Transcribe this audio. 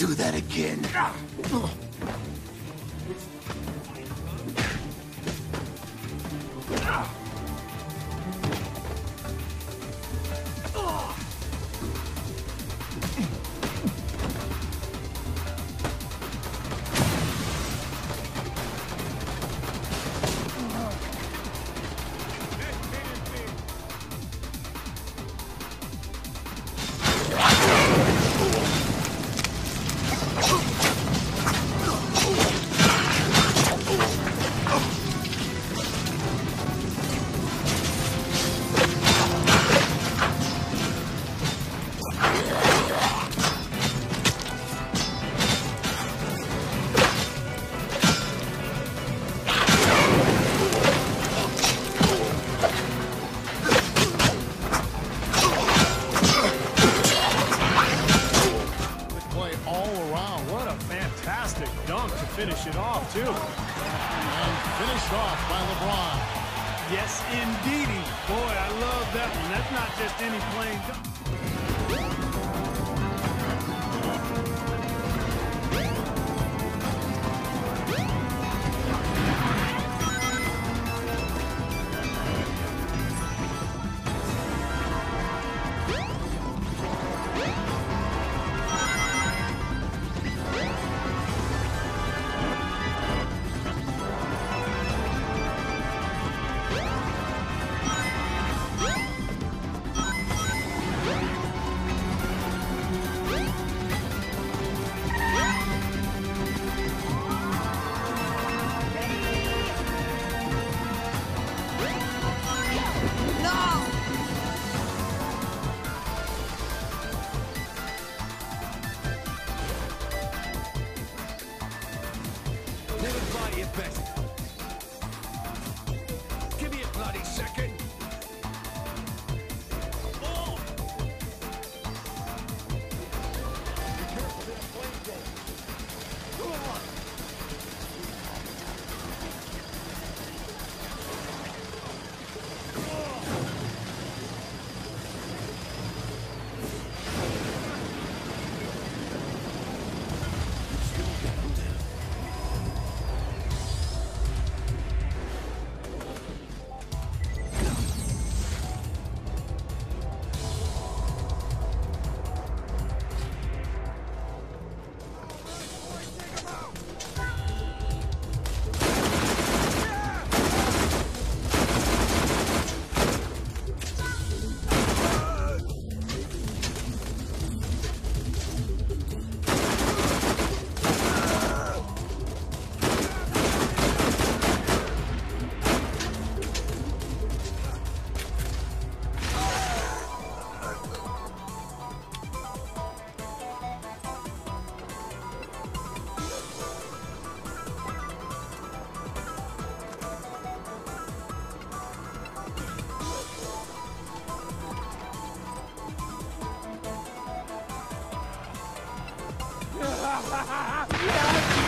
do that again. Fantastic dunk to finish it off, too. And finished off by LeBron. Yes, indeedy. Boy, I love that one. That's not just any plain dunk. 啊啊啊，一点。